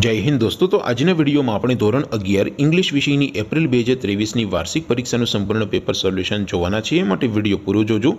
જય હિન્દ દોસ્તો. તો આજના વિડીયોમાં આપણે ધોરણ અગિયાર ઇંગ્લિશ વિષયની એપ્રિલ બે હજાર ત્રેવીસની વાર્ષિક પરીક્ષાનું સંપૂર્ણ પેપર સોલ્યુશન જોવાના છીએ. એ માટે વીડિયો પૂરો જોજો.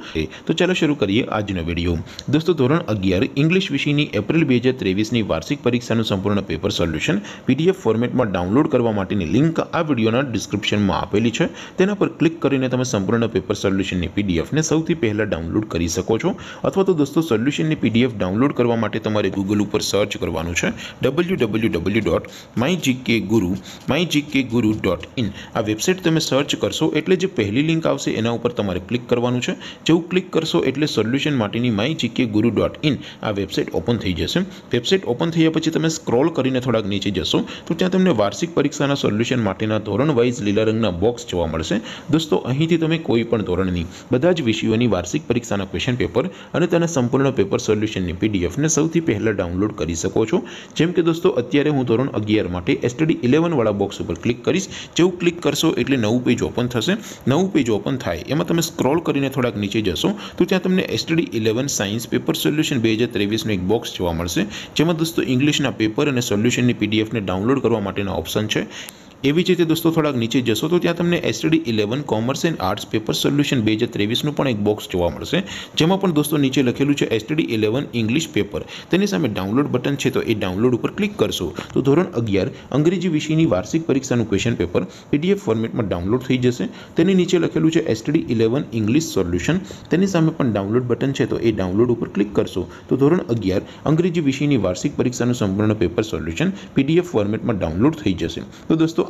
તો ચાલો શરૂ કરીએ આજનો વીડિયો. દોસ્તો, ધોરણ અગિયાર ઇંગ્લિશ વિષયની એપ્રિલ બે હજાર ત્રેવીસની વાર્ષિક પરીક્ષાનું સંપૂર્ણ પેપર સોલ્યુશન પીડીએફ ફોર્મેટમાં ડાઉનલોડ કરવા માટેની લિંક આ વિડીયોના ડિસ્ક્રિપ્શનમાં આપેલી છે. તેના પર ક્લિક કરીને તમે સંપૂર્ણ પેપર સોલ્યુશનની પીડીએફને સૌથી પહેલાં ડાઉનલોડ કરી શકો છો. અથવા તો દોસ્તો, સોલ્યુશનની પીડીએફ ડાઉનલોડ કરવા માટે તમારે ગૂગલ ઉપર સર્ચ કરવાનું છે. W W W dot my GK guru my GK guru dot in આ વેબસાઇટ તમે સર્ચ કરશો એટલે જે પહેલી લિંક આવશે એના ઉપર તમારે ક્લિક કરવાનું છે. જેવું ક્લિક કરશો એટલે સોલ્યુશન માટેની my GK guru dot in આ વેબસાઇટ ઓપન થઈ જશે. વેબસાઇટ ઓપન થયા પછી તમે સ્ક્રોલ કરીને થોડાક નીચે જશો તો ત્યાં તમને વાર્ષિક પરીક્ષાના સોલ્યુશન માટેના ધોરણ વાઇઝ લીલા રંગના બોક્સ જોવા મળશે. દોસ્તો, અહીંથી તમે કોઈ પણ ધોરણની બધા જ વિષયોની વાર્ષિક પરીક્ષાના ક્વેશ્ચન પેપર અને તેના સંપૂર્ણ પેપર સોલ્યુશનની પીડીએફને સૌથી પહેલાં ડાઉનલોડ કરી શકો છો. જેમ કે દોસ્તો અત્યારે હું ધોરણ અગિયાર માટે એસટીડી ઇલેવનવાળા બોક્સ ઉપર ક્લિક કરીશ. જેવું ક્લિક કરશો એટલે નવું પેજ ઓપન થશે. નવું પેજ ઓપન થાય. એમાં તમે સ્ક્રોલ કરીને થોડાક નીચે જશો, તો ત્યાં તમને STD eleven science paper solution બે હજાર ત્રેવીસનું એક બોક્સ જોવા મળશે. જેમાં દોસ્તો ઇંગ્લિશના પેપર અને સોલ્યુશનની પીડીએફને ડાઉનલોડ કરવા માટેના ઓપ્શન છે. એવી જ રીતે દોસ્તો થોડાક નીચે જશો તો ત્યાં તમને STD eleven commerce and arts paper solution બે હજાર ત્રેવીસનું પણ એક બોક્સ જોવા મળશે, જેમાં પણ દોસ્તો નીચે લખેલું છે એસટીડી ઇલેવન ઇંગ્લિશ પેપર તેની સામે ડાઉનલોડ બટન છે તો એ ડાઉનલોડ ઉપર ક્લિક કરશો. તો ધોરણ અગિયાર, અંગ્રેજી વિષયની વાર્ષિક પરીક્ષાનું ક્વેશ્ચન પેપર પીડીએફ ફોર્મેટમાં ડાઉનલોડ થઈ જશે. તેની નીચે લખેલું છે એસટીડી ઇલેવન ઇંગ્લિશ સોલ્યુશન તેની સામે પણ ડાઉનલોડ બટન છે તો એ ડાઉનલોડ ઉપર ક્લિક કરશો. તો ધોરણ અગિયાર, અંગ્રેજી વિષયની વાર્ષિક પરીક્ષાનું સંપૂર્ણ પેપર સોલ્યુશન પીડીએફ ફોર્મેટમાં ડાઉનલોડ થઈ જશે. તો દોસ્તો